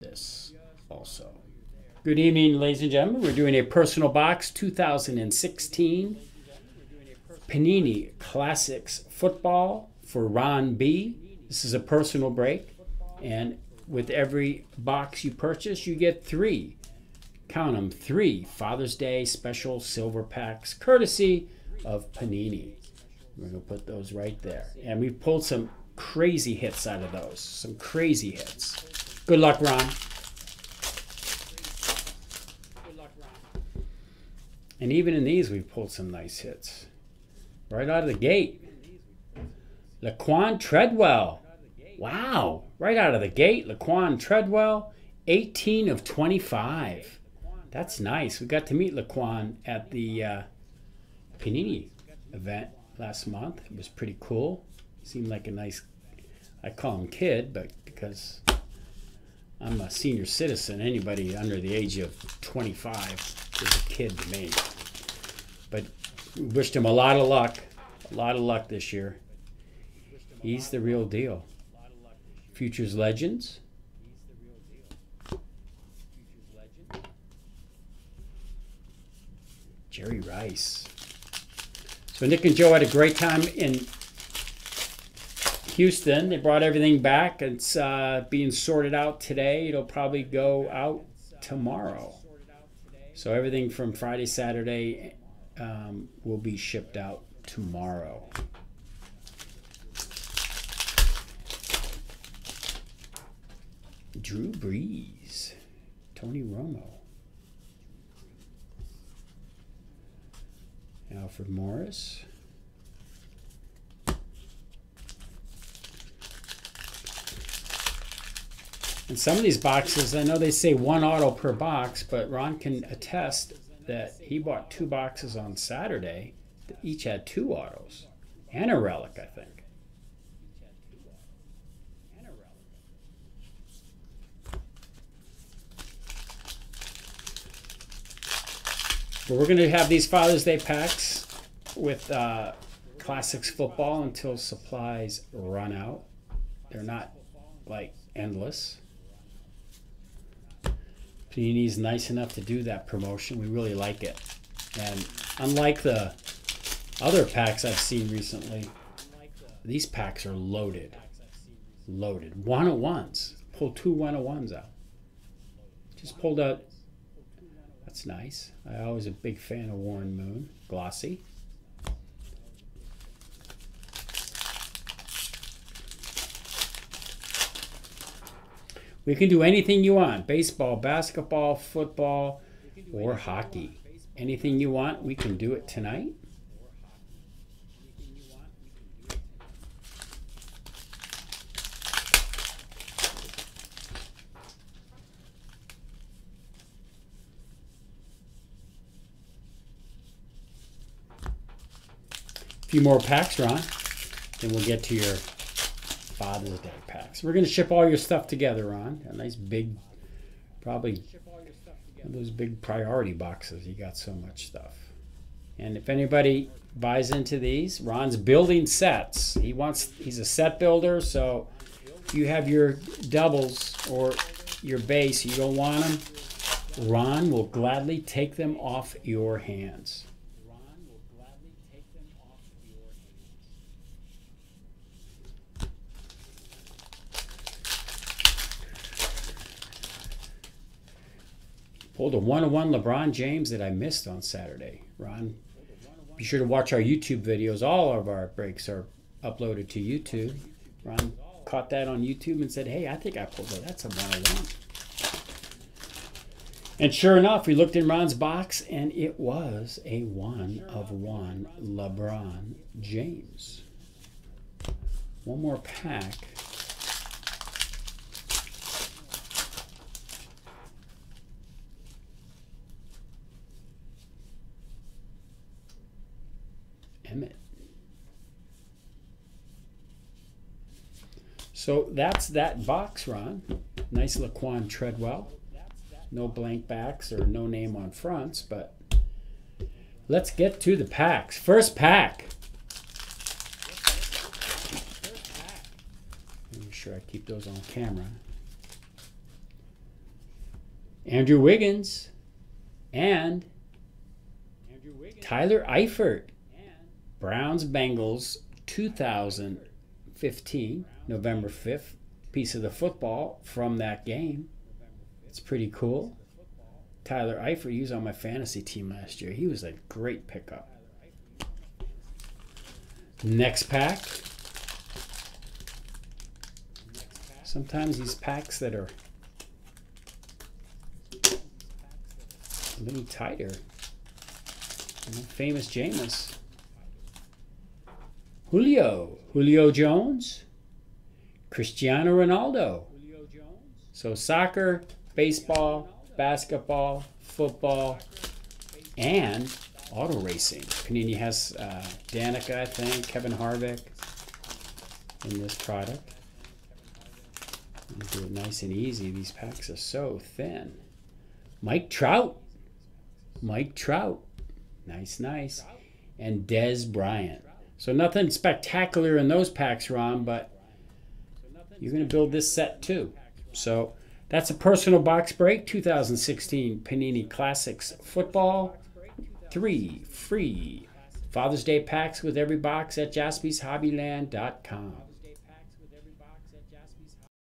this also. Good evening, ladies and gentlemen. We're doing a personal box 2016 Panini Classics Football for Ron B. This is a personal break, and with every box you purchase, you get three. Count them three Father's Day special silver packs, courtesy of Panini. We're going to put those right there. And we've pulled some crazy hits out of those. Some crazy hits. Good luck, Ron. And even in these, we've pulled some nice hits. Right out of the gate. Laquan Treadwell. Wow. Right out of the gate, Laquan Treadwell, 18 of 25. That's nice. We got to meet Laquan at the uh, Panini event last month. It was pretty cool. Seemed like a nice, I call him kid, but because I'm a senior citizen. Anybody under the age of 25 is a kid to me. But wished him a lot of luck, a lot of luck this year. He's the real deal. Futures Legends. Jerry Rice. So Nick and Joe had a great time in Houston. They brought everything back. It's uh, being sorted out today. It'll probably go out tomorrow. So everything from Friday, Saturday um, will be shipped out tomorrow. Drew Brees, Tony Romo, Alfred Morris. And some of these boxes, I know they say one auto per box, but Ron can attest that he bought two boxes on Saturday that each had two autos and a relic, I think. But we're going to have these Father's Day packs with uh, Classics football until supplies run out. They're not like endless. Panini's nice enough to do that promotion. We really like it. And unlike the other packs I've seen recently, these packs are loaded. Loaded. 101s. Pull two 101s out. Just pulled out. That's nice. I always a big fan of Warren Moon. Glossy. We can do anything you want baseball, basketball, football, or hockey. Anything you want, we can do it tonight. A few more packs, Ron. Then we'll get to your Father's Day packs. We're going to ship all your stuff together, Ron. A nice big, probably those big priority boxes. You got so much stuff. And if anybody buys into these, Ron's building sets. He wants. He's a set builder, so if you have your doubles or your base, you don't want them. Ron will gladly take them off your hands. Pulled a one-on-one LeBron James that I missed on Saturday. Ron, be sure to watch our YouTube videos. All of our breaks are uploaded to YouTube. Ron caught that on YouTube and said, "Hey, I think I pulled that. That's a one-on-one." And sure enough, we looked in Ron's box, and it was a one of one LeBron James. One more pack. Emmitt. So that's that box, Ron. Nice Laquan Treadwell. No blank backs or no name on fronts, but let's get to the packs. First pack. Make sure I keep those on camera. Andrew Wiggins, and Tyler Eifert. Browns Bengals 2015, November 5th. Piece of the football from that game. It's pretty cool. Tyler Eifert, he was on my fantasy team last year. He was a great pickup. Next pack. Sometimes these packs that are a little tighter. Famous Jameis. Julio. Julio Jones. Cristiano Ronaldo. So soccer, baseball, basketball, football, and auto racing. Panini has uh, Danica, I think, Kevin Harvick in this product. Do it nice and easy. These packs are so thin. Mike Trout. Mike Trout. Nice, nice. And Dez Bryant. So nothing spectacular in those packs, Ron, but you're going to build this set too. So that's a personal box break 2016 Panini Classics Football. Three free Father's Day packs with every box at jaspyshobbyland.com.